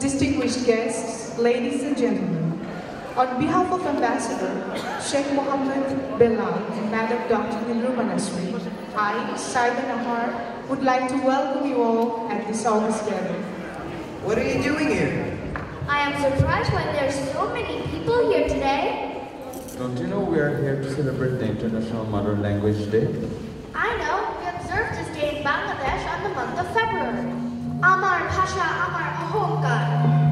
Distinguished guests, ladies and gentlemen, on behalf of Ambassador Sheikh Mohammed Belal and Madam Dr. Nilruma Nasri, I, Saida Nahar, would like to welcome you all at this August gathering. What are you doing here? I am surprised when there are so many people here today. Don't you know we are here to celebrate the International Mother Language Day? I know, we observe this day in Bangladesh on the month of February. Amar Pasha Amar Ahonkar.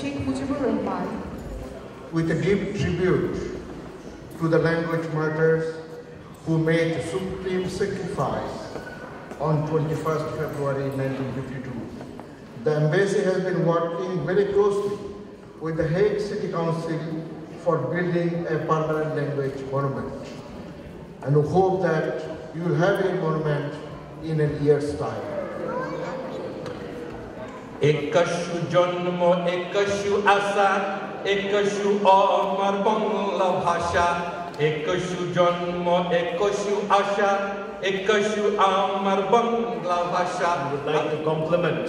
Sheikh Mujibur Rahman, with a deep tribute to the language martyrs who made supreme sacrifice on 21st February 1952. The embassy has been working very closely with the Hague City Council for building a permanent language monument. And we hope that you will have a monument in a year's time. একাশু জন্ম একাশু আশা একাশু আমার বাংলা ভাষা একাশু জন্ম একাশু আশা একাশু আমার বাংলা ভাষা I would like to compliment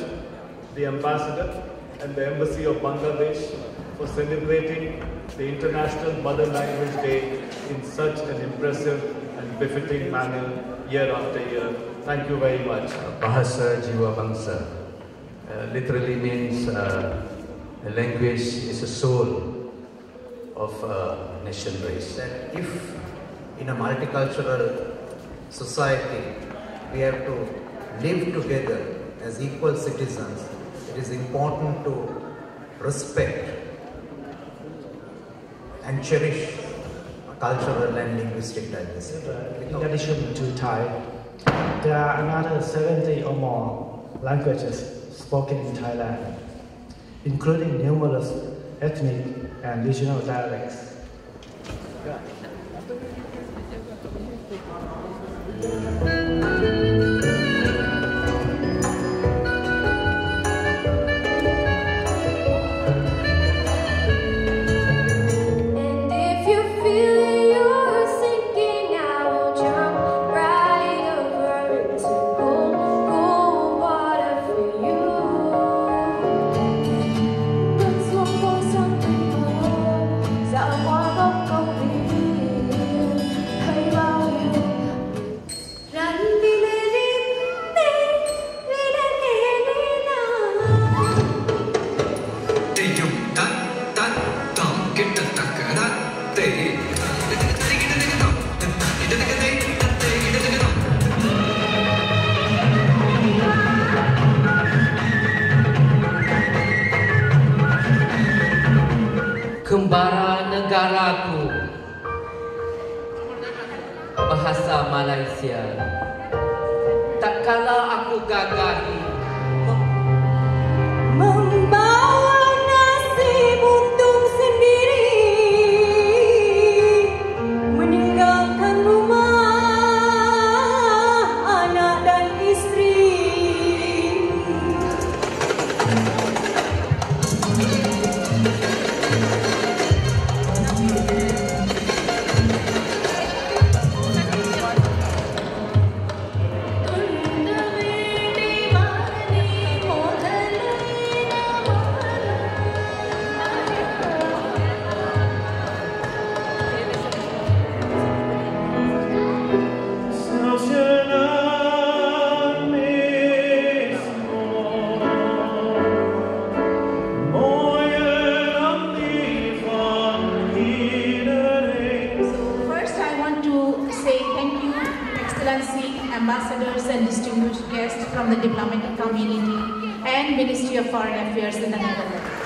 the ambassador and the embassy of Bangladesh for celebrating the International Mother Language Day in such an impressive and befitting manner year after year. Thank you very much. Bahasa Jiwa Bangsa uh, literally means uh, a language is a soul of a nation race. That if in a multicultural society we have to live together as equal citizens, it is important to respect and cherish cultural and linguistic diversity. In addition to Thai, there are another 70 or more languages spoken in Thailand, including numerous ethnic and regional dialects. Kembara negaraku. Bahasa Malaysia ambassadors and distinguished guests from the diplomatic community and Ministry of Foreign Affairs in the Netherlands.